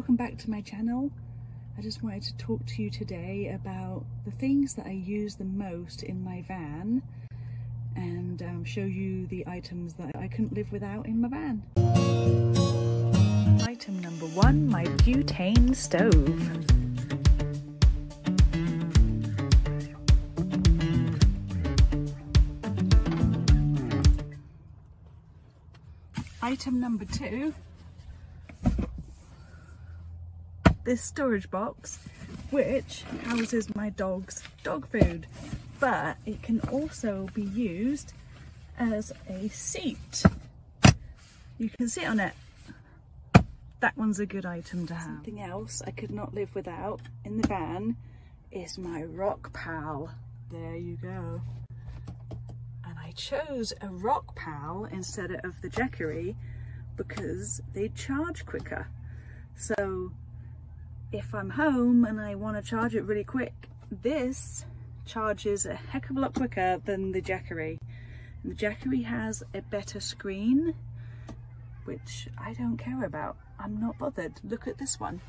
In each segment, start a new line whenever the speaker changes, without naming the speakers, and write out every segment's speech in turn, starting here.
welcome back to my channel. I just wanted to talk to you today about the things that I use the most in my van and um, show you the items that I couldn't live without in my van. Item number one, my butane stove. Item number two, this storage box which houses my dog's dog food but it can also be used as a seat. You can sit on it. That one's a good item to have. Something else I could not live without in the van is my Rockpal. There you go. And I chose a Rockpal instead of the Jackery because they charge quicker. So if I'm home and I want to charge it really quick, this charges a heck of a lot quicker than the Jackery. The Jackery has a better screen, which I don't care about. I'm not bothered. Look at this one.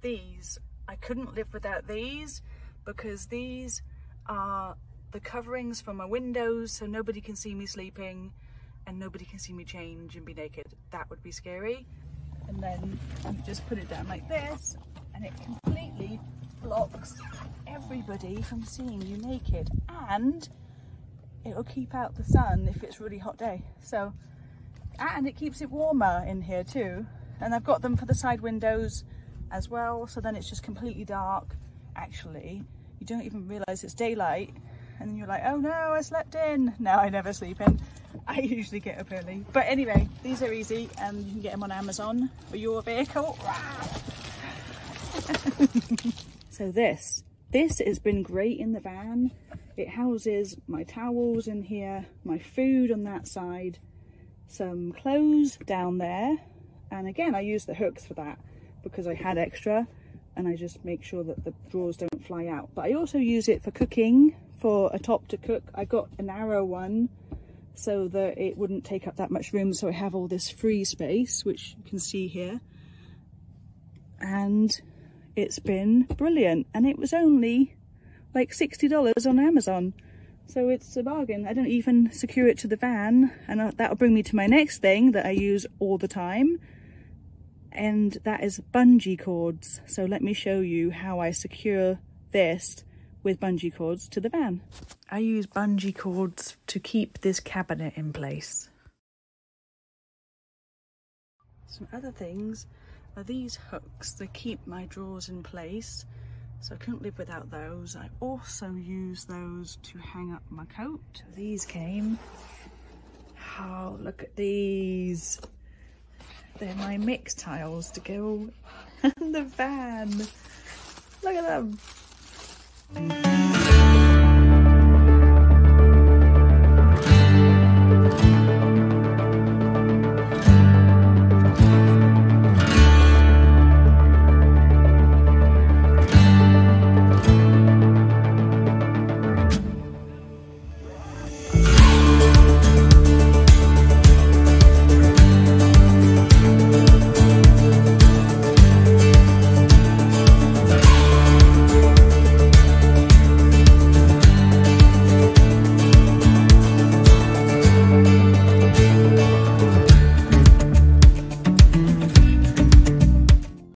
These, I couldn't live without these because these are the coverings for my windows so nobody can see me sleeping and nobody can see me change and be naked. That would be scary. And then you just put it down like this and it completely blocks everybody from seeing you naked and it'll keep out the sun if it's really hot day. So, and it keeps it warmer in here too. And I've got them for the side windows as well. So then it's just completely dark. Actually, you don't even realize it's daylight and then you're like, oh no, I slept in. No, I never sleep in. I usually get up early. But anyway, these are easy and you can get them on Amazon for your vehicle. so this, this has been great in the van. It houses my towels in here, my food on that side, some clothes down there. And again, I use the hooks for that because I had extra and I just make sure that the drawers don't fly out. But I also use it for cooking for a top to cook. I got a narrow one so that it wouldn't take up that much room. So I have all this free space, which you can see here. And it's been brilliant. And it was only like $60 on Amazon. So it's a bargain. I don't even secure it to the van. And uh, that'll bring me to my next thing that I use all the time. And that is bungee cords. So let me show you how I secure this with bungee cords to the van. I use bungee cords to keep this cabinet in place. Some other things are these hooks. They keep my drawers in place. So I couldn't live without those. I also use those to hang up my coat. These came. Oh, look at these. They're my Mixtiles to go in the van. Look at them. You.